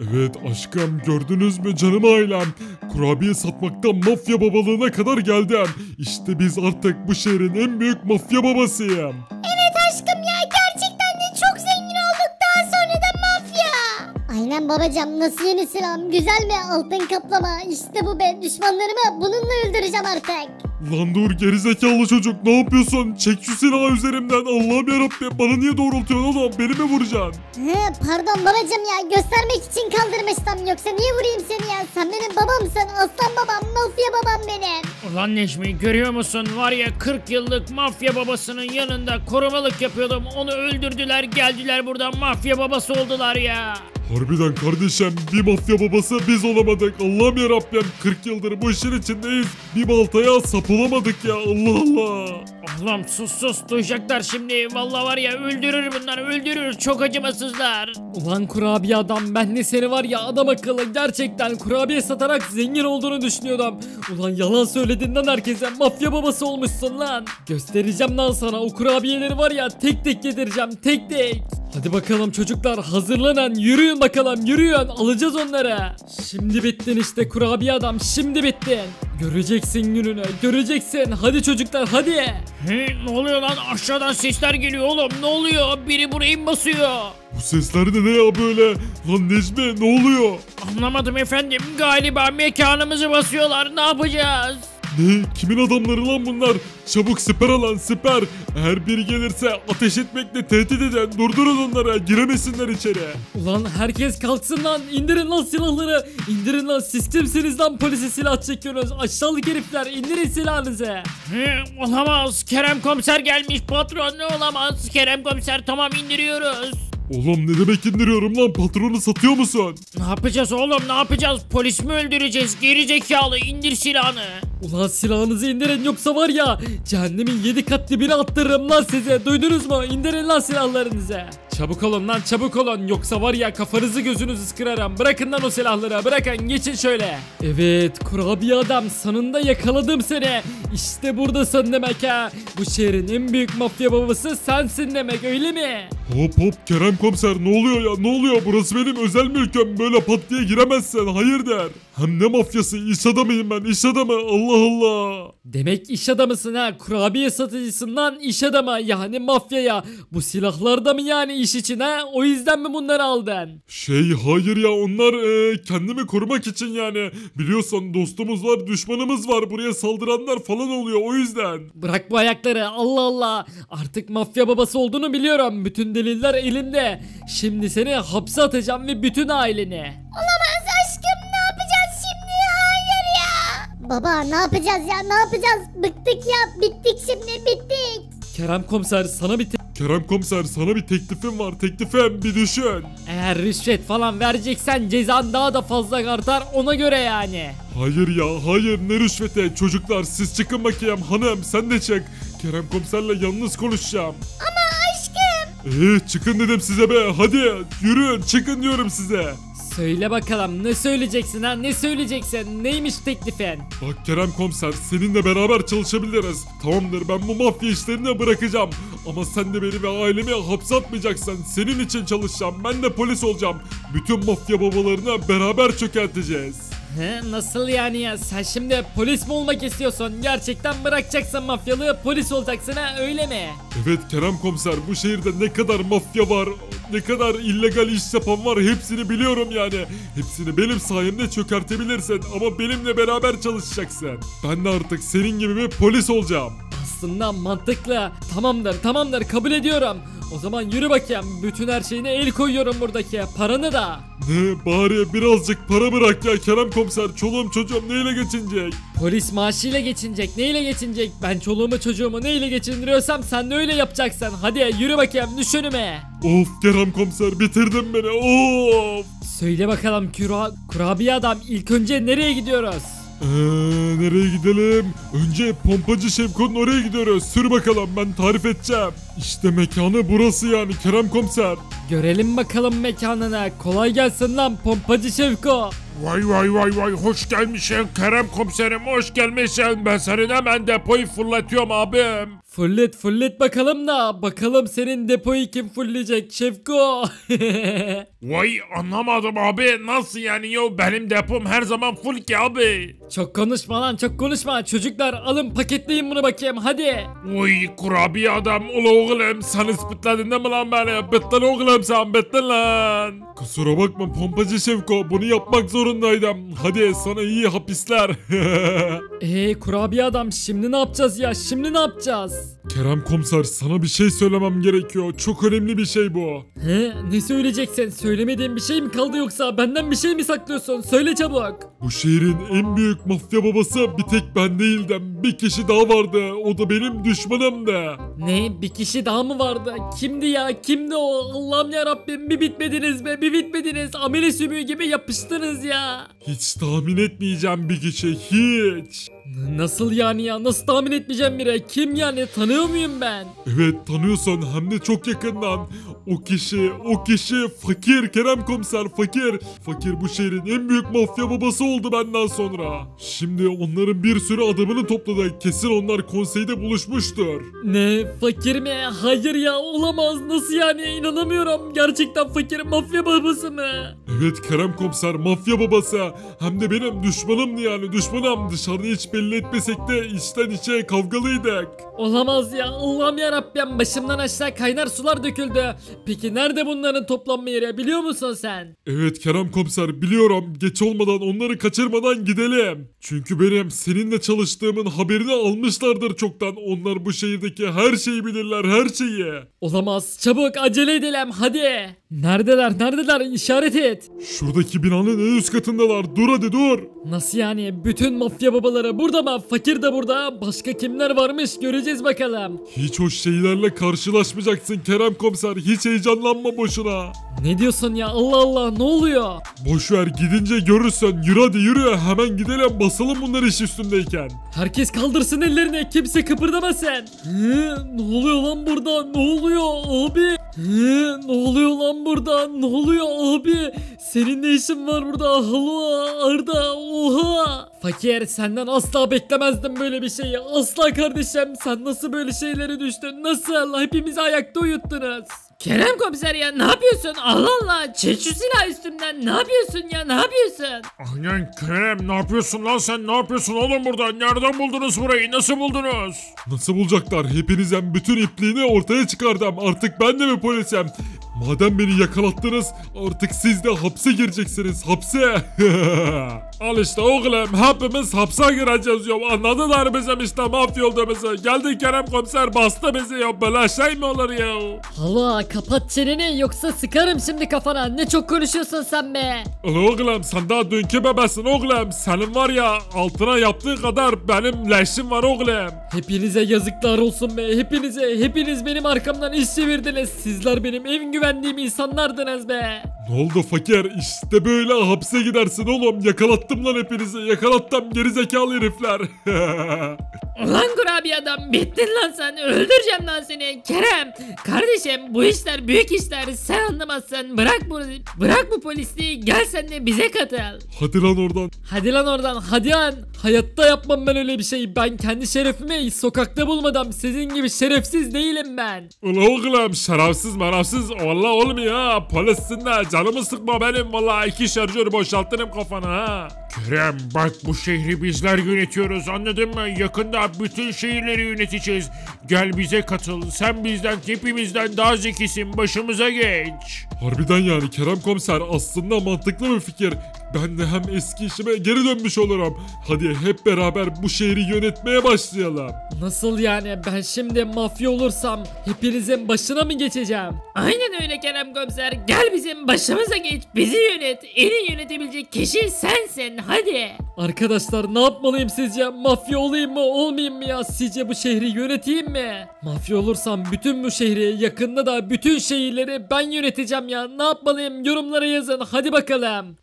Evet aşkım gördünüz mü canım ailem? Kurabiye satmaktan mafya babalığına kadar geldim. İşte biz artık bu şehrin en büyük mafya babasıyım. Evet aşkım ya gerçekten de çok zengin olduk daha sonra da mafya. Aynen babacığım nasıl yeni silahım güzel mi altın kaplama işte bu be düşmanlarımı bununla öldüreceğim artık. Lan dur gerizekalı çocuk ne yapıyorsun? Çek şu silahı üzerimden Allah'ım yarabbim. Bana niye doğrultuyorsun oğlum? Beni mi vuracaksın? He, pardon babacığım ya. Göstermek için kaldırmıştım. Yoksa niye vurayım seni ya? Sen benim babamsın. Aslan babam mafya babam benim. Ulan Necmi görüyor musun? Var ya 40 yıllık mafya babasının yanında korumalık yapıyordum. Onu öldürdüler geldiler buradan. Mafya babası oldular ya. Harbiden kardeşim bir mafya babası biz olamadık Allah'ım yarabbim 40 yıldır bu işin içindeyiz bir baltaya sap olamadık ya Allah Allah. Oğlum sus sus duyacaklar şimdi vallahi var ya öldürür bunlar öldürür çok acımasızlar. Ulan kurabiye adam ben de seni var ya adam akıllı gerçekten kurabiye satarak zengin olduğunu düşünüyordum. Ulan yalan söylediğinden herkese mafya babası olmuşsun lan. Göstereceğim lan sana o kurabiyeleri var ya tek tek yedireceğim tek tek. Hadi bakalım çocuklar hazırlanın yürüyün bakalım yürüyün alacağız onları. Şimdi bittin işte kurabiye adam şimdi bittin. Göreceksin gününü göreceksin hadi çocuklar hadi. He, ne oluyor lan aşağıdan sesler geliyor oğlum ne oluyor biri burayı mı basıyor? Bu sesler de ne ya böyle? Lan Necmi ne oluyor? Anlamadım efendim galiba mekanımızı basıyorlar ne yapacağız? Ne? Kimin adamları lan bunlar? Çabuk siper alın siper. Eğer biri gelirse ateş etmekle tehdit eden durdurun onlara giremesinler içeri. Ulan herkes kalksın lan indirin lan silahları indirin lan siz kimsiniz lan polise silah çekiyorsunuz aşağılık herifler indirin silahınızı. He, olamaz Kerem komiser gelmiş patron ne olamaz Kerem komiser tamam indiriyoruz. Oğlum ne demek indiriyorum lan patronu satıyor musun? Ne yapacağız oğlum ne yapacağız polis mi öldüreceğiz geri zekalı indir silahını. Ulan silahınızı indirin yoksa var ya cehennemin yedi kat dibine attırırım lan size. Duydunuz mu? İndirin lan silahlarınızı. Çabuk olun lan çabuk olun. Yoksa var ya kafanızı gözünüzü kırarım bırakın lan o silahları bırakın. Geçin şöyle. Evet kurabiye adam sonunda yakaladım seni. İşte buradasın demek ha. Bu şehrin en büyük mafya babası sensin demek öyle mi? Hop hop. Kerem komiser ne oluyor ya? Ne oluyor? Burası benim özel mülküm. Böyle pat diye giremezsin. Hayırdır. Hem ne mafyası? İş adamıyım ben iş adamı. Allah Allah. Demek iş adamısın ha. Kurabiye satıcısından iş adamı. Yani mafyaya. Bu silahlar da mı yani iş için ha? O yüzden mi bunları aldın? Şey hayır ya. Onlar e, kendimi korumak için yani. Biliyorsun dostumuz var düşmanımız var. Buraya saldıranlar falan oluyor o yüzden. Bırak bu ayakları. Allah Allah. Artık mafya babası olduğunu biliyorum. Bütün deliller elimde. Şimdi seni hapse atacağım ve bütün aileni. Olamaz Baba ne yapacağız ya ne yapacağız bıktık ya bittik şimdi bittik. Kerem komiser sana bir te- Kerem komiser sana bir teklifim var teklifim bir düşün. eğer rüşvet falan vereceksen cezan daha da fazla artar ona göre yani. Hayır ya hayır ne rüşvete çocuklar siz çıkın bakayım hanım sen de çık. Kerem komiserle yalnız konuşacağım. Ama aşkım. Eee çıkın dedim size be hadi yürüyün çıkın diyorum size. Söyle bakalım ne söyleyeceksin ha ne söyleyeceksin neymiş teklifin? Bak Kerem komiser seninle beraber çalışabiliriz. Tamamdır ben bu mafya işlerini bırakacağım. Ama sen de beni ve ailemi hapse atmayacaksın. Senin için çalışacağım. Ben de polis olacağım. Bütün mafya babalarını beraber çökerteceğiz. He, nasıl yani ya sen şimdi polis mi olmak istiyorsun gerçekten bırakacaksın mafyalığı polis olacaksın ha öyle mi? Evet Kerem komiser bu şehirde ne kadar mafya var, ne kadar illegal iş yapan var hepsini biliyorum yani. Hepsini benim sayemde çökertebilirsin ama benimle beraber çalışacaksın. Ben de artık senin gibi bir polis olacağım. Aslında mantıklı. Tamamdır tamamdır kabul ediyorum. O zaman yürü bakayım. Bütün her şeyine el koyuyorum buradaki. Paranı da. Ne bari birazcık para bırak ya Kerem komiser çoluğum çocuğum neyle geçinecek? Polis maaşıyla geçinecek. Neyle geçinecek? Ben çoluğumu çocuğumu neyle geçindiriyorsam sen de öyle yapacaksın. Hadi yürü bakayım düş önüme. Of Kerem komiser bitirdin beni of. Söyle bakalım kura kurabiye adam ilk önce nereye gidiyoruz? Eee nereye gidelim? Önce pompacı Şevko'nun oraya gidiyoruz. Sür bakalım ben tarif edeceğim. İşte mekanı burası yani Kerem komiser. Görelim bakalım mekanına. Kolay gelsin lan pompacı Şevko. Vay vay vay vay hoş gelmişsin Kerem komiserim hoş gelmişsin ben senin hemen depoyu fırlatıyorum abim. Fullet fullet bakalım da bakalım senin depoyu kim fullleyecek Şefko. Vay anlamadım abi nasıl yani yo benim depom her zaman full ki abi. çok konuşma lan çok konuşma çocuklar alın paketleyin bunu bakayım hadi. Vay kurabiye adam ula oğlum sen ispitledin de mi lan beni? Bittin oğlum sen bittin lan. Kusura bakma pompacı Şevko bunu yapmak zorundaydım. Hadi sana iyi hapisler. Eee Ee, kurabiye adam şimdi ne yapacağız ya şimdi ne yapacağız? Kerem komiser sana bir şey söylemem gerekiyor. Çok önemli bir şey bu. He ne söyleyeceksin söylemediğin bir şey mi kaldı yoksa benden bir şey mi saklıyorsun söyle çabuk. Bu şehrin en büyük mafya babası bir tek ben değildim. Bir kişi daha vardı. O da benim düşmanımdı. Ne bir kişi daha mı vardı? Kimdi ya? Kimdi o? Allah'ım ya Rabbim bir bitmediniz be bir bitmediniz. Amele sümüğü gibi yapıştınız ya. Hiç tahmin etmeyeceğim bir kişi. Hiç. Nasıl yani ya? Nasıl tahmin etmeyeceğim bire? Kim yani? Tanıyor muyum ben? Evet tanıyorsan hem de çok yakından. O kişi, o kişi fakir Kerem komiser fakir. Fakir bu şehrin en büyük mafya babası oldu benden sonra. Şimdi onların bir sürü adamını topladı. Kesin onlar konseyde buluşmuştur. Ne? Fakir mi? Hayır ya olamaz. Nasıl yani? İnanamıyorum. Gerçekten fakir mafya babası mı? Evet Kerem komiser mafya babası. Hem de benim düşmanımdı yani düşmanım. Dışarıda hiç belli etmesek de içten içe kavgalıydık. Olamaz ya. Allah'ım ya Rabbim başımdan aşağı kaynar sular döküldü. Peki nerede bunların toplanma yeri biliyor musun sen? Evet Kerem komiser biliyorum geç olmadan onları kaçırmadan gidelim. Çünkü benim seninle çalıştığımın haberini almışlardır çoktan. Onlar bu şehirdeki her şeyi bilirler her şeyi. Olamaz. Çabuk acele edelim hadi. Neredeler? Neredeler? İşaret et. Şuradaki binanın en üst katındalar. Dur hadi dur. Nasıl yani? Bütün mafya babaları burada mı? Fakir de burada. Başka kimler varmış? Göreceğiz bakalım. Hiç hoş şeylerle karşılaşmayacaksın Kerem komiser. Hiç heyecanlanma boşuna. Ne diyorsun ya? Allah Allah ne oluyor? Boşver gidince görürsen yürü hadi yürü. Hemen gidelim basalım bunlar iş üstündeyken. Herkes kaldırsın ellerini. Kimse kıpırdamasın. Hı, ne oluyor lan burada? Ne oluyor abi? Hı, ne oluyor lan burada? Ne oluyor abi? Senin ne işin var burada? Halo Arda oha. Fakir senden asla beklemezdim böyle bir şeyi. Asla kardeşim sen nasıl böyle şeylere düştün? Nasıl? Hepimizi ayakta uyuttunuz. Kerem komiser ya ne yapıyorsun? Allah Allah çek şu silah üstümden. Ne yapıyorsun ya ne yapıyorsun? Aynen Kerem ne yapıyorsun lan sen ne yapıyorsun oğlum burada? Nereden buldunuz burayı nasıl buldunuz? Nasıl bulacaklar? Hepinizin bütün ipliğini ortaya çıkardım. Artık ben de mi polisim? Madem beni yakalattınız artık siz de hapse gireceksiniz. Hapse. Al işte oğlum hepimiz hapse gireceğiz ya. Anladılar bizim işte mafya olduğumuzu. Geldi Kerem komiser bastı bizi ya. Böyle şey mi olur ya? Allah kapat çeneni yoksa sıkarım şimdi kafana. Ne çok konuşuyorsun sen be. Ulan oğlum sen daha dünkü bebesin oğlum. Senin var ya altına yaptığı kadar benim leşim var oğlum. Hepinize yazıklar olsun be. Hepinize. Hepiniz benim arkamdan iş çevirdiniz. Sizler benim en güvendiğim insanlardınız be. Ne oldu fakir? İşte böyle hapse gidersin oğlum. Yakalattım lan hepinizi. Yakalattım gerizekalı herifler. Ulan kurabiye adam bittin lan sen öldüreceğim lan seni Kerem kardeşim bu işler büyük işler sen anlamazsın bırak bu bırak bu polisliği gel sen de bize katıl Hadi lan oradan. Hadi lan oradan hadi lan. Hayatta yapmam ben öyle bir şey. Ben kendi şerefimi sokakta bulmadım. Sizin gibi şerefsiz değilim ben. Ulan oğlum şerefsiz merafsiz valla olmuyor. Polissin de canımı sıkma benim valla iki şarjör boşaltırım kafana ha. Kerem bak bu şehri bizler yönetiyoruz anladın mı? Yakında bütün şehirleri yöneteceğiz. Gel bize katıl. Sen bizden hepimizden daha zekisin. Başımıza geç. Harbiden yani Kerem komiser aslında mantıklı bir fikir. Ben de hem eski işime geri dönmüş olurum. Hadi hep beraber bu şehri yönetmeye başlayalım. Nasıl yani? Ben şimdi mafya olursam hepinizin başına mı geçeceğim? Aynen öyle Kerem komiser gel bizim başımıza geç bizi yönet en iyi yönetebilecek kişi sensin hadi Arkadaşlar ne yapmalıyım sizce? Mafya olayım mı olmayayım mı ya? Sizce bu şehri yöneteyim mi? Mafya olursam bütün bu şehri yakında da bütün şehirleri ben yöneteceğim ya. Ne yapmalıyım? Yorumlara yazın. Hadi bakalım.